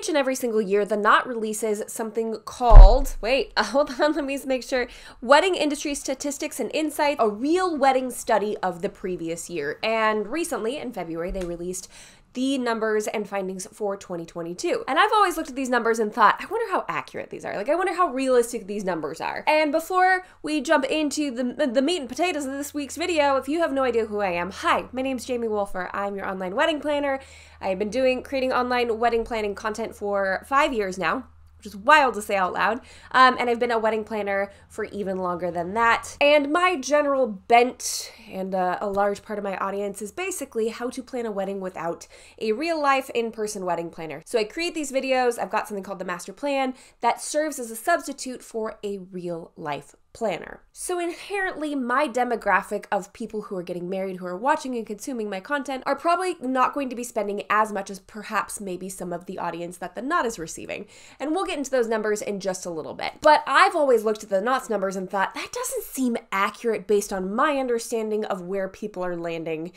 each and every single year, The Knot releases something called, wait, hold on, let me make sure, Wedding Industry Statistics and Insights, a real wedding study of the previous year. And recently, in February, they released the numbers and findings for 2022. And I've always looked at these numbers and thought, I wonder how accurate these are. Like, I wonder how realistic these numbers are. And before we jump into the, the meat and potatoes of this week's video, if you have no idea who I am, hi, my name is Jamie Wolfer. I'm your online wedding planner. I've been doing creating online wedding planning content for five years now which is wild to say out loud. Um, and I've been a wedding planner for even longer than that. And my general bent and uh, a large part of my audience is basically how to plan a wedding without a real life in person wedding planner. So I create these videos. I've got something called the master plan that serves as a substitute for a real life planner. So inherently, my demographic of people who are getting married, who are watching and consuming my content, are probably not going to be spending as much as perhaps maybe some of the audience that the knot is receiving. And we'll get into those numbers in just a little bit. But I've always looked at the knots numbers and thought, that doesn't seem accurate based on my understanding of where people are landing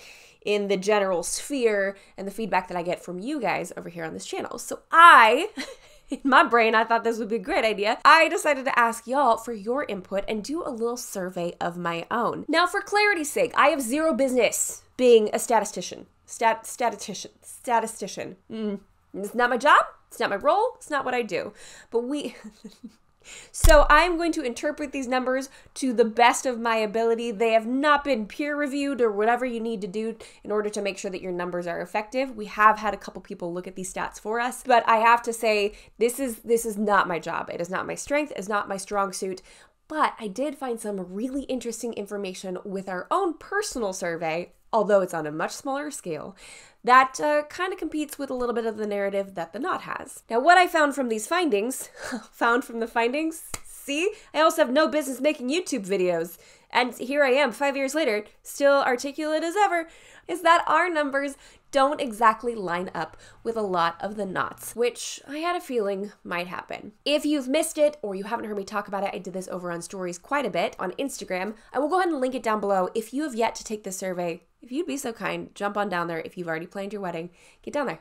in the general sphere and the feedback that I get from you guys over here on this channel. So I in my brain, I thought this would be a great idea. I decided to ask y'all for your input and do a little survey of my own. Now, for clarity's sake, I have zero business being a statistician. Stat statistician. Statistician. Mm. It's not my job. It's not my role. It's not what I do. But we So I'm going to interpret these numbers to the best of my ability. They have not been peer reviewed or whatever you need to do in order to make sure that your numbers are effective. We have had a couple people look at these stats for us, but I have to say this is this is not my job. It is not my strength, it's not my strong suit. But I did find some really interesting information with our own personal survey, although it's on a much smaller scale, that uh, kind of competes with a little bit of the narrative that the knot has. Now, what I found from these findings, found from the findings, see, I also have no business making YouTube videos. And here I am, five years later, still articulate as ever, is that our numbers don't exactly line up with a lot of the knots, which I had a feeling might happen. If you've missed it or you haven't heard me talk about it, I did this over on stories quite a bit on Instagram. I will go ahead and link it down below. If you have yet to take the survey, if you'd be so kind, jump on down there. If you've already planned your wedding, get down there.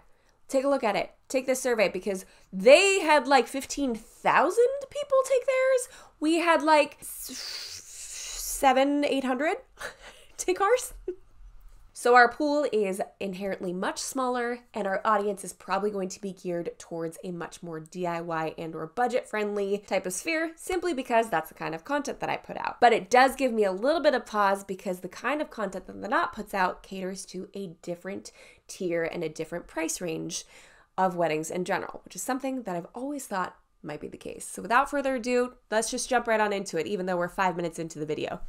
Take a look at it. Take this survey because they had like 15,000 people take theirs. We had like seven, 800 take ours. So our pool is inherently much smaller and our audience is probably going to be geared towards a much more DIY and or budget friendly type of sphere simply because that's the kind of content that I put out. But it does give me a little bit of pause because the kind of content that the knot puts out caters to a different tier and a different price range of weddings in general, which is something that I've always thought might be the case. So without further ado, let's just jump right on into it, even though we're five minutes into the video.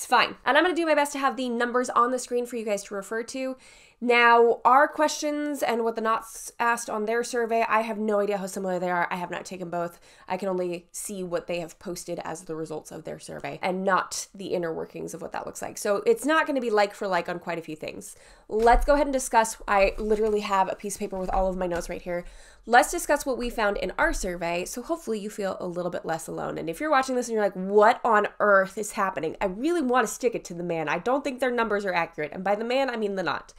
It's fine. And I'm to do my best to have the numbers on the screen for you guys to refer to. Now, our questions and what the knots asked on their survey, I have no idea how similar they are. I have not taken both. I can only see what they have posted as the results of their survey and not the inner workings of what that looks like. So it's not going to be like for like on quite a few things. Let's go ahead and discuss. I literally have a piece of paper with all of my notes right here. Let's discuss what we found in our survey. So hopefully you feel a little bit less alone. And if you're watching this and you're like, what on earth is happening? I really want to stick it to the man. I don't think their numbers are accurate. And by the man, I mean the knot.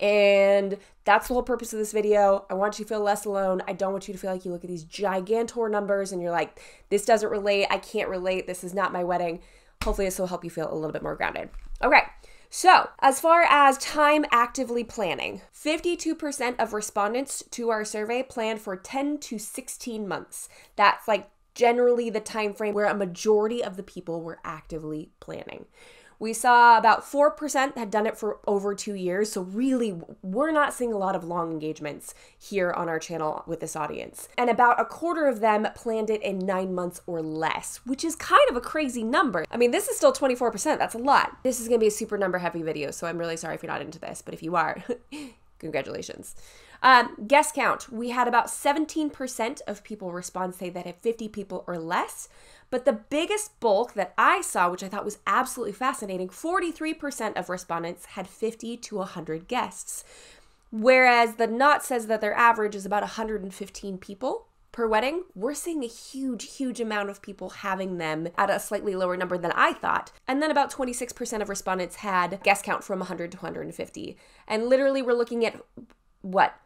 And that's the whole purpose of this video. I want you to feel less alone. I don't want you to feel like you look at these gigantor numbers and you're like, this doesn't relate. I can't relate. This is not my wedding. Hopefully, this will help you feel a little bit more grounded. Okay. So, as far as time actively planning, 52% of respondents to our survey planned for 10 to 16 months. That's like generally the time frame where a majority of the people were actively planning. We saw about 4% had done it for over two years. So, really, we're not seeing a lot of long engagements here on our channel with this audience. And about a quarter of them planned it in nine months or less, which is kind of a crazy number. I mean, this is still 24%. That's a lot. This is going to be a super number heavy video. So, I'm really sorry if you're not into this, but if you are, congratulations. Um, guest count, we had about 17% of people respond say that had 50 people or less. But the biggest bulk that I saw, which I thought was absolutely fascinating 43% of respondents had 50 to 100 guests. Whereas the Knot says that their average is about 115 people per wedding, we're seeing a huge, huge amount of people having them at a slightly lower number than I thought. And then about 26% of respondents had guest count from 100 to 150. And literally, we're looking at what?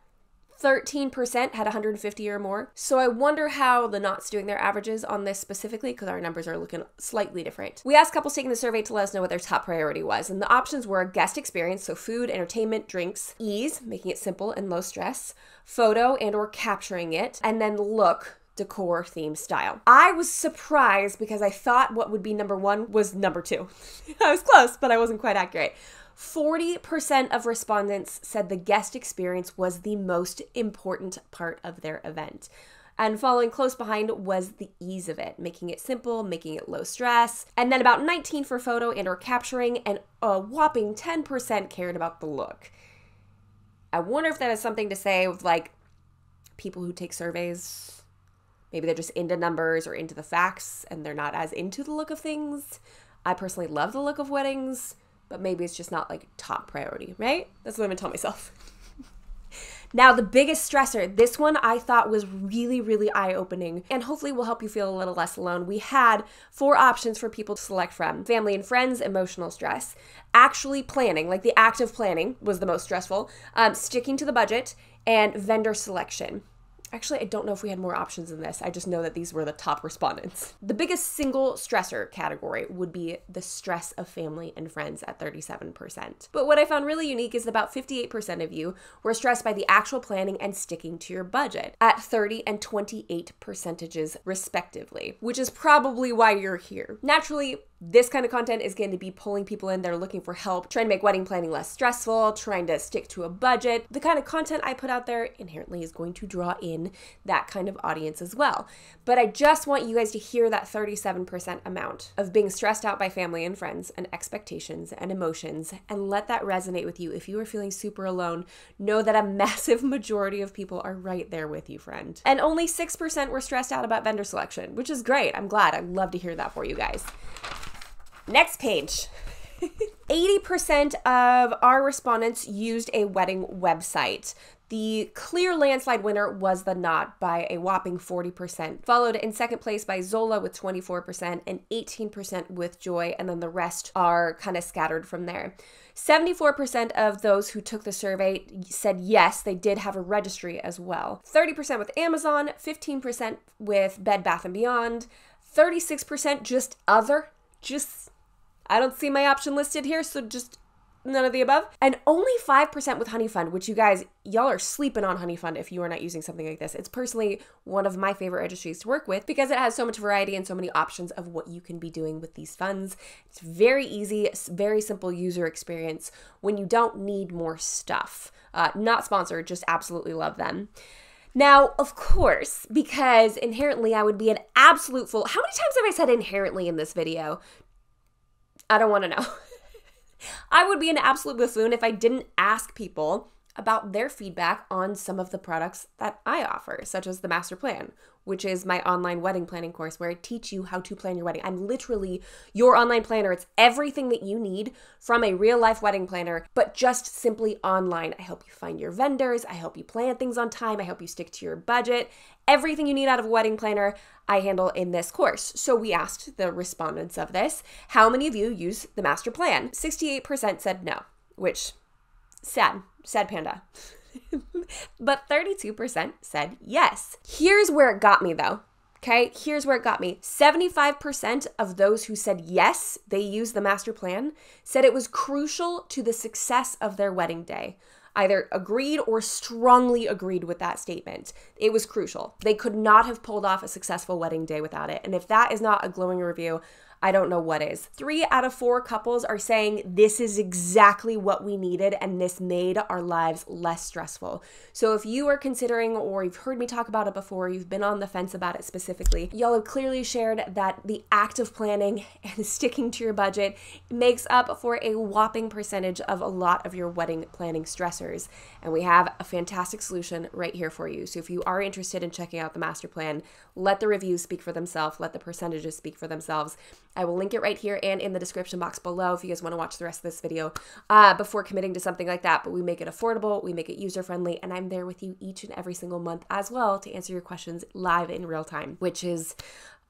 13% had 150 or more. So I wonder how the Knot's doing their averages on this specifically because our numbers are looking slightly different. We asked couples taking the survey to let us know what their top priority was, and the options were guest experience, so food, entertainment, drinks, ease, making it simple and low stress, photo and or capturing it, and then look, decor, theme, style. I was surprised because I thought what would be number one was number two. I was close, but I wasn't quite accurate. 40% of respondents said the guest experience was the most important part of their event. And following close behind was the ease of it, making it simple, making it low stress. And then about 19 for photo and or capturing and a whopping 10% cared about the look. I wonder if that has something to say with like people who take surveys. Maybe they're just into numbers or into the facts and they're not as into the look of things. I personally love the look of weddings but maybe it's just not like top priority, right? That's what I'm gonna tell myself. Now, the biggest stressor, this one I thought was really, really eye opening and hopefully will help you feel a little less alone. We had four options for people to select from family and friends, emotional stress, actually planning, like the act of planning was the most stressful, um, sticking to the budget, and vendor selection. Actually, I don't know if we had more options than this. I just know that these were the top respondents. The biggest single stressor category would be the stress of family and friends at 37%. But what I found really unique is about 58% of you were stressed by the actual planning and sticking to your budget at 30 and 28 percentages respectively, which is probably why you're here. Naturally, this kind of content is going to be pulling people in. They're looking for help, trying to make wedding planning less stressful, trying to stick to a budget. The kind of content I put out there inherently is going to draw in that kind of audience as well. But I just want you guys to hear that 37% amount of being stressed out by family and friends and expectations and emotions and let that resonate with you. If you are feeling super alone, know that a massive majority of people are right there with you, friend. And only 6% were stressed out about vendor selection, which is great. I'm glad. I'd love to hear that for you guys. Next page. 80% of our respondents used a wedding website. The clear landslide winner was The Knot by a whopping 40%, followed in second place by Zola with 24% and 18% with Joy, and then the rest are kind of scattered from there. 74% of those who took the survey said yes, they did have a registry as well. 30% with Amazon, 15% with Bed Bath & Beyond, 36% just other, just I don't see my option listed here, so just none of the above. And only 5% with Honey Fund, which you guys, y'all are sleeping on Honey Fund if you are not using something like this. It's personally one of my favorite registries to work with because it has so much variety and so many options of what you can be doing with these funds. It's very easy, very simple user experience when you don't need more stuff. Uh, not sponsored, just absolutely love them. Now, of course, because inherently I would be an absolute fool. How many times have I said inherently in this video? I don't want to know. I would be an absolute buffoon if I didn't ask people about their feedback on some of the products that I offer, such as the master plan, which is my online wedding planning course where I teach you how to plan your wedding. I'm literally your online planner. It's everything that you need from a real life wedding planner, but just simply online. I help you find your vendors, I help you plan things on time, I help you stick to your budget. Everything you need out of a wedding planner, I handle in this course. So we asked the respondents of this, how many of you use the master plan? 68% said no, which sad, sad panda. but 32% said yes. Here's where it got me though. Okay, here's where it got me. 75% of those who said yes, they used the master plan, said it was crucial to the success of their wedding day. Either agreed or strongly agreed with that statement. It was crucial. They could not have pulled off a successful wedding day without it. And if that is not a glowing review, I don't know what is. Three out of four couples are saying this is exactly what we needed and this made our lives less stressful. So if you are considering or you've heard me talk about it before, you've been on the fence about it specifically, y'all have clearly shared that the act of planning and sticking to your budget makes up for a whopping percentage of a lot of your wedding planning stressors. And we have a fantastic solution right here for you. So if you are interested in checking out the master plan, let the reviews speak for themselves, let the percentages speak for themselves. I will link it right here and in the description box below if you guys want to watch the rest of this video uh, before committing to something like that. But we make it affordable, we make it user friendly, and I'm there with you each and every single month as well to answer your questions live in real time, which is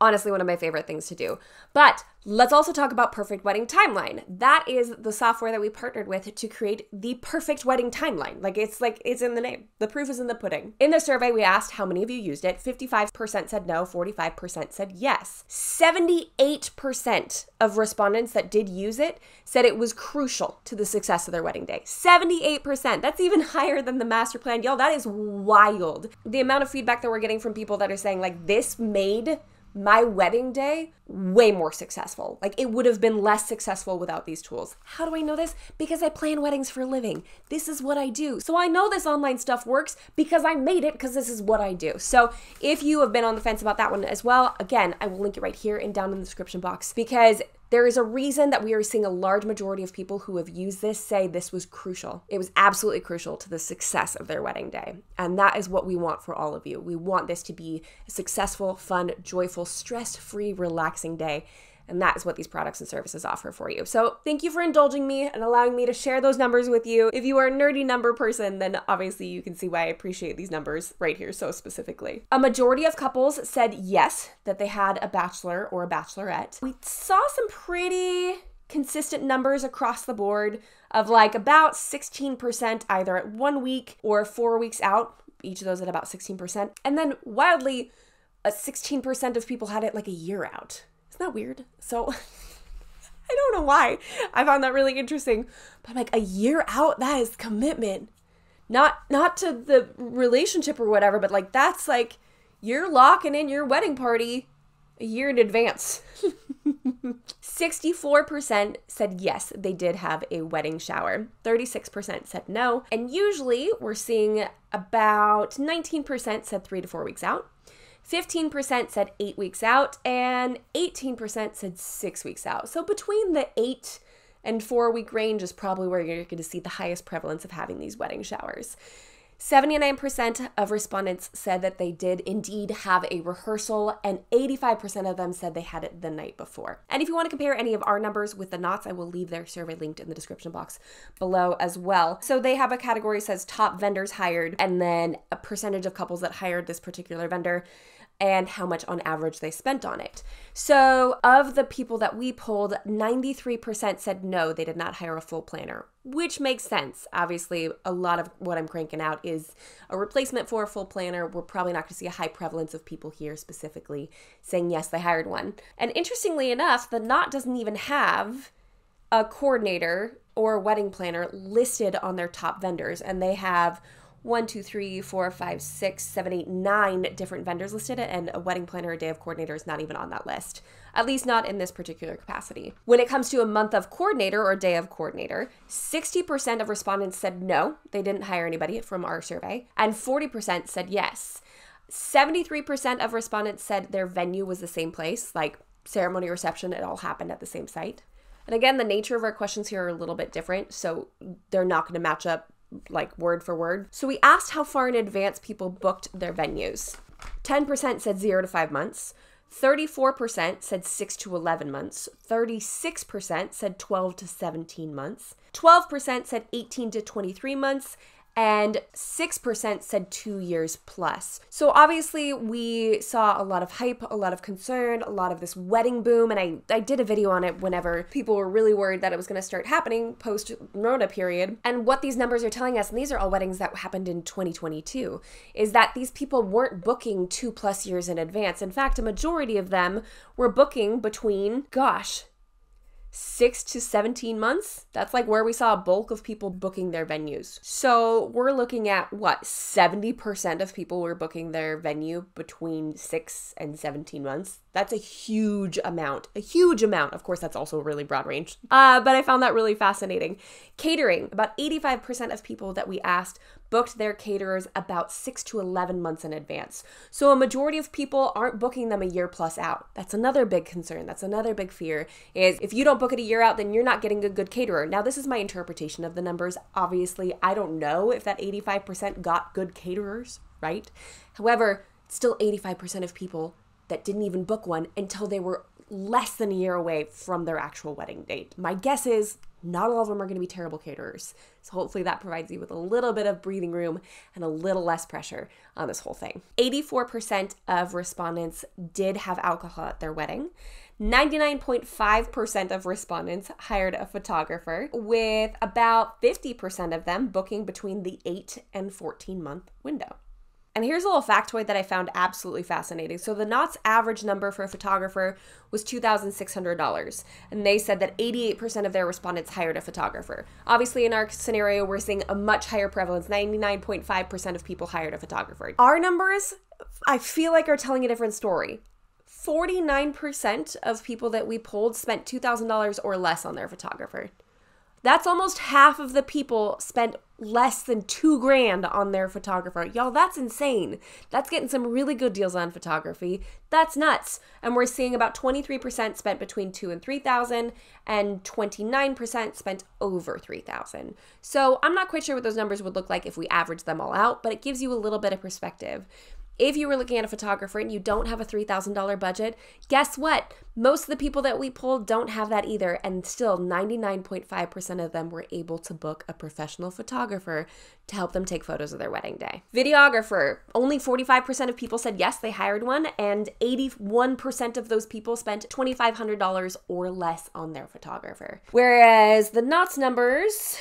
Honestly, one of my favorite things to do. But let's also talk about Perfect Wedding Timeline. That is the software that we partnered with to create the perfect wedding timeline. Like it's like it's in the name. The proof is in the pudding. In the survey, we asked how many of you used it. 55% said no, 45% said yes. 78% of respondents that did use it said it was crucial to the success of their wedding day. 78%. That's even higher than the master plan. Y'all, that is wild. The amount of feedback that we're getting from people that are saying like this made my wedding day way more successful. Like it would have been less successful without these tools. How do I know this? Because I plan weddings for a living. This is what I do. So I know this online stuff works because I made it because this is what I do. So if you have been on the fence about that one as well, again, I will link it right here and down in the description box because there is a reason that we are seeing a large majority of people who have used this say this was crucial. It was absolutely crucial to the success of their wedding day. And that is what we want for all of you. We want this to be a successful, fun, joyful, stress free, relaxing day. And that is what these products and services offer for you. So thank you for indulging me and allowing me to share those numbers with you. If you are a nerdy number person, then obviously you can see why I appreciate these numbers right here so specifically. A majority of couples said yes, that they had a bachelor or a bachelorette. We saw some pretty consistent numbers across the board of like about 16% either at one week or four weeks out, each of those at about 16%. And then wildly, 16% of people had it like a year out. Isn't that weird? So I don't know why. I found that really interesting. But I'm like, a year out, that is commitment. Not not to the relationship or whatever, but like that's like you're locking in your wedding party a year in advance. 64% said yes, they did have a wedding shower. 36% said no. And usually we're seeing about 19% said three to four weeks out. 15% said eight weeks out, and 18% said six weeks out. So between the eight and four week range is probably where you're going to see the highest prevalence of having these wedding showers. 79% of respondents said that they did indeed have a rehearsal, and 85% of them said they had it the night before. And if you want to compare any of our numbers with the Knots, I will leave their survey linked in the description box below as well. So they have a category that says top vendors hired, and then a percentage of couples that hired this particular vendor and how much on average they spent on it. So, of the people that we polled, 93% said no, they did not hire a full planner, which makes sense. Obviously, a lot of what I'm cranking out is a replacement for a full planner. We're probably not going to see a high prevalence of people here specifically saying yes, they hired one. And interestingly enough, the Knot doesn't even have a coordinator or a wedding planner listed on their top vendors, and they have one, two, three, four, five, six, seven, eight, nine different vendors listed, and a wedding planner or day of coordinator is not even on that list, at least not in this particular capacity. When it comes to a month of coordinator or day of coordinator, 60% of respondents said no, they didn't hire anybody from our survey, and 40% said yes. 73% of respondents said their venue was the same place, like ceremony reception, it all happened at the same site. And again, the nature of our questions here are a little bit different, so they're not going to match up like word for word. So we asked how far in advance people booked their venues. 10% said 0 to 5 months. 34% said 6 to 11 months. 36% said 12 to 17 months. 12% said 18 to 23 months and 6% said two years plus. So obviously, we saw a lot of hype, a lot of concern, a lot of this wedding boom, and I, I did a video on it whenever people were really worried that it was going to start happening post Rona period. And what these numbers are telling us, and these are all weddings that happened in 2022, is that these people weren't booking two plus years in advance. In fact, a majority of them were booking between, gosh, six to 17 months. That's like where we saw a bulk of people booking their venues. So we're looking at what 70% of people were booking their venue between six and 17 months. That's a huge amount, a huge amount. Of course, that's also a really broad range. Uh, but I found that really fascinating. Catering, about 85% of people that we asked booked their caterers about six to 11 months in advance. So a majority of people aren't booking them a year plus out. That's another big concern. That's another big fear is if you don't book it a year out, then you're not getting a good caterer. Now, this is my interpretation of the numbers. Obviously, I don't know if that 85% got good caterers, right? However, still 85% of people that didn't even book one until they were less than a year away from their actual wedding date. My guess is not all of them are going to be terrible caterers. So hopefully that provides you with a little bit of breathing room and a little less pressure on this whole thing. 84% of respondents did have alcohol at their wedding. 99.5% of respondents hired a photographer, with about 50% of them booking between the 8 and 14 month window. And here's a little factoid that I found absolutely fascinating. So the Knot's average number for a photographer was $2,600. And they said that 88% of their respondents hired a photographer. Obviously, in our scenario, we're seeing a much higher prevalence 99.5% of people hired a photographer. Our numbers, I feel like, are telling a different story. 49% of people that we polled spent $2,000 or less on their photographer. That's almost half of the people spent less than two grand on their photographer. Y'all, that's insane. That's getting some really good deals on photography. That's nuts. And we're seeing about 23% spent between two and 3,000 and 29% spent over 3,000. So I'm not quite sure what those numbers would look like if we average them all out, but it gives you a little bit of perspective. If you were looking at a photographer and you don't have a $3,000 budget, guess what? Most of the people that we pulled don't have that either, and still 99.5% of them were able to book a professional photographer to help them take photos of their wedding day. Videographer, only 45% of people said yes, they hired one, and 81% of those people spent $2,500 or less on their photographer. Whereas the Knots numbers,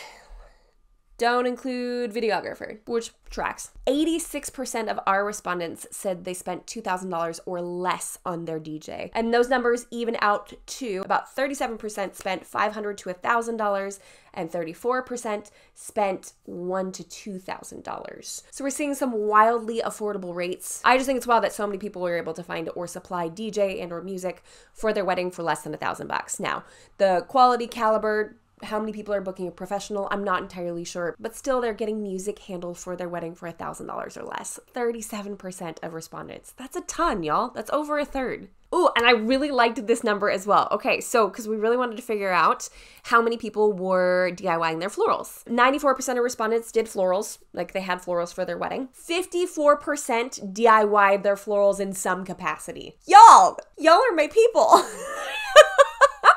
don't include videographer, which tracks. 86% of our respondents said they spent $2,000 or less on their DJ. And those numbers even out to about 37% spent 500 to $1,000 and 34% spent one to $2,000. So we're seeing some wildly affordable rates. I just think it's wild that so many people were able to find or supply DJ and or music for their wedding for less than a thousand bucks. Now, the quality caliber how many people are booking a professional, I'm not entirely sure, but still they're getting music handled for their wedding for $1,000 or less. 37% of respondents. That's a ton, y'all. That's over a third. Oh, and I really liked this number as well. Okay, so because we really wanted to figure out how many people were DIYing their florals. 94% of respondents did florals, like they had florals for their wedding. 54% DIYed their florals in some capacity. Y'all, y'all are my people.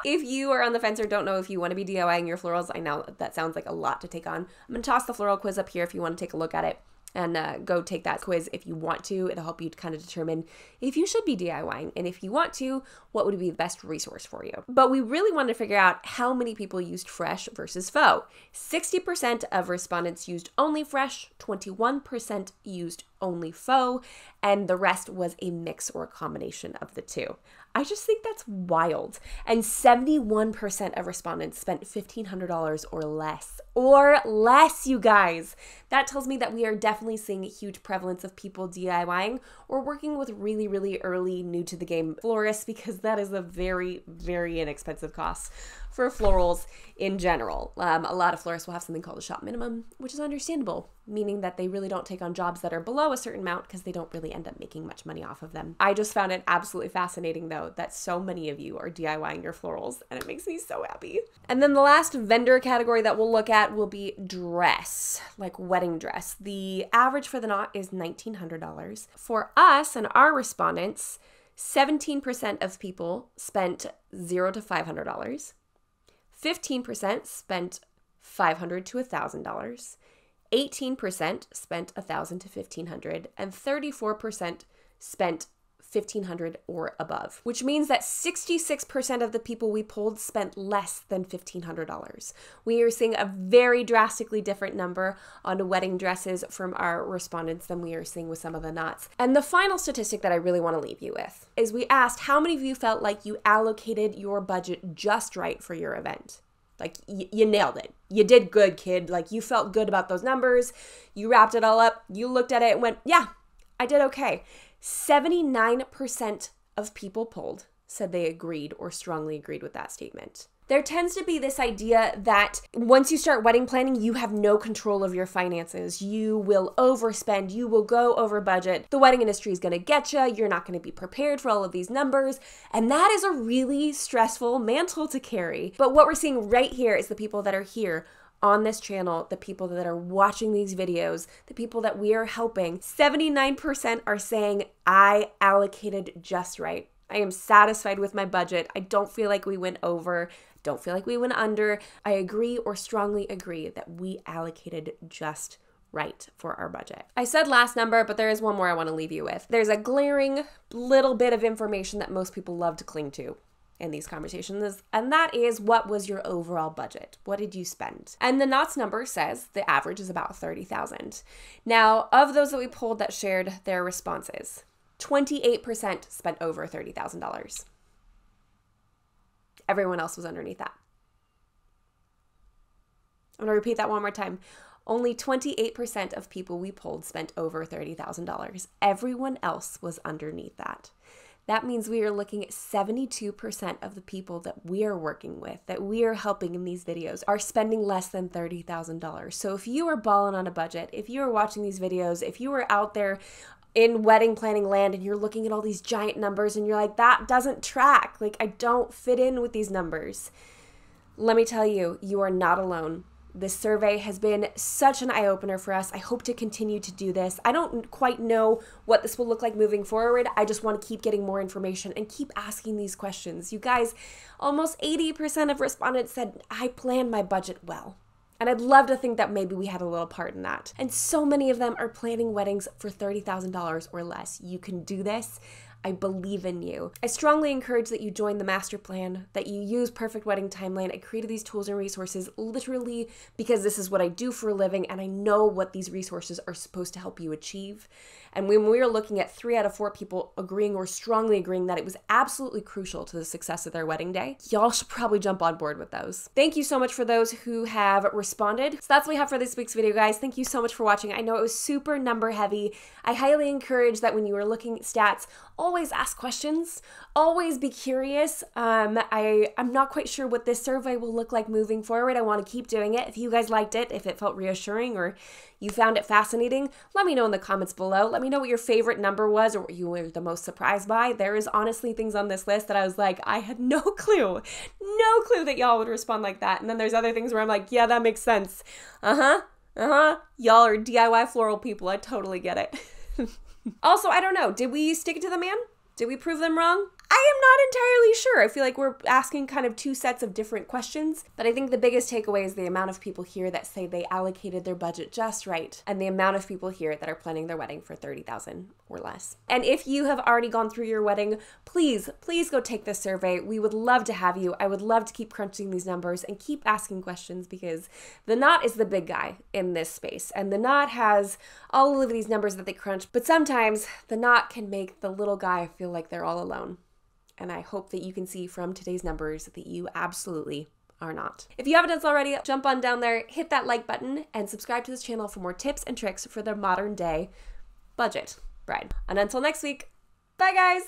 if you are on the fence or don't know if you want to be DIYing your florals, I know that sounds like a lot to take on. I'm going to toss the floral quiz up here if you want to take a look at it and uh, go take that quiz if you want to. It'll help you kind of determine if you should be DIYing and if you want to, what would be the best resource for you. But we really wanted to figure out how many people used fresh versus faux. 60% of respondents used only fresh, 21% used only faux, and the rest was a mix or a combination of the two. I just think that's wild. And 71% of respondents spent $1,500 or less. Or less, you guys. That tells me that we are definitely seeing a huge prevalence of people DIYing or working with really, really early, new to the game florists because that is a very, very inexpensive cost for florals in general. Um, a lot of florists will have something called a shop minimum, which is understandable, meaning that they really don't take on jobs that are below a certain amount because they don't really end up making much money off of them. I just found it absolutely fascinating, though, that so many of you are DIYing your florals, and it makes me so happy. And then the last vendor category that we'll look at will be dress, like wedding dress. The average for the knot is $1,900. For us and our respondents, 17% of people spent zero to $500. 15% spent 500 to $1,000. 18% spent 1,000 to $1,500. And 34% spent 1500 or above, which means that 66% of the people we polled spent less than $1,500. We are seeing a very drastically different number on wedding dresses from our respondents than we are seeing with some of the knots. And the final statistic that I really want to leave you with is we asked how many of you felt like you allocated your budget just right for your event? Like y- you nailed it. You did good, kid. Like you felt good about those numbers. You wrapped it all up. You looked at it and went, yeah, I did okay. 79% of people polled said they agreed or strongly agreed with that statement. There tends to be this idea that once you start wedding planning, you have no control of your finances. You will overspend, you will go over budget. The wedding industry is going to get you. You're not going to be prepared for all of these numbers. And that is a really stressful mantle to carry. But what we're seeing right here is the people that are here on this channel, the people that are watching these videos, the people that we are helping, 79% are saying, I allocated just right. I am satisfied with my budget. I don't feel like we went over. Don't feel like we went under. I agree or strongly agree that we allocated just right for our budget. I said last number, but there is one more I want to leave you with. There's a glaring little bit of information that most people love to cling to in these conversations, and that is what was your overall budget? What did you spend? And the Knots number says the average is about 30,000. Now, of those that we pulled that shared their responses, 28% spent over $30,000. Everyone else was underneath that. I'm going to repeat that one more time. Only 28% of people we polled spent over $30,000. Everyone else was underneath that. That means we are looking at 72% of the people that we are working with, that we are helping in these videos, are spending less than $30,000. So if you are balling on a budget, if you are watching these videos, if you are out there in wedding planning land and you're looking at all these giant numbers and you're like, that doesn't track. Like, I don't fit in with these numbers. Let me tell you, you are not alone. This survey has been such an eye opener for us. I hope to continue to do this. I don't quite know what this will look like moving forward. I just want to keep getting more information and keep asking these questions. You guys, almost 80% of respondents said, I plan my budget well. And I'd love to think that maybe we had a little part in that. And so many of them are planning weddings for $30,000 or less. You can do this. I believe in you. I strongly encourage that you join the master plan, that you use Perfect Wedding Timeline. I created these tools and resources literally because this is what I do for a living and I know what these resources are supposed to help you achieve. And when we were looking at three out of four people agreeing or strongly agreeing that it was absolutely crucial to the success of their wedding day, y'all should probably jump on board with those. Thank you so much for those who have responded. So that's what we have for this week's video, guys. Thank you so much for watching. I know it was super number heavy. I highly encourage that when you are looking at stats, always ask questions, always be curious. Um, I, I'm not quite sure what this survey will look like moving forward. I want to keep doing it. If you guys liked it, if it felt reassuring or you found it fascinating, let me know in the comments below. Let me know what your favorite number was or what you were the most surprised by. There is honestly things on this list that I was like, I had no clue, no clue that y'all would respond like that. And then there's other things where I'm like, yeah, that makes sense. Uh huh. Uh huh. Y'all are DIY floral people. I totally get it. also, I don't know. Did we stick it to the man? Did we prove them wrong? I am not entirely sure. I feel like we're asking kind of two sets of different questions, but I think the biggest takeaway is the amount of people here that say they allocated their budget just right and the amount of people here that are planning their wedding for 30,000 or less. And if you have already gone through your wedding, please, please go take this survey. We would love to have you. I would love to keep crunching these numbers and keep asking questions because the knot is the big guy in this space and the knot has all of these numbers that they crunch, but sometimes the knot can make the little guy feel like they're all alone. And I hope that you can see from today's numbers that you absolutely are not. If you haven't done so already, jump on down there, hit that like button, and subscribe to this channel for more tips and tricks for the modern day budget bride. And until next week, bye guys!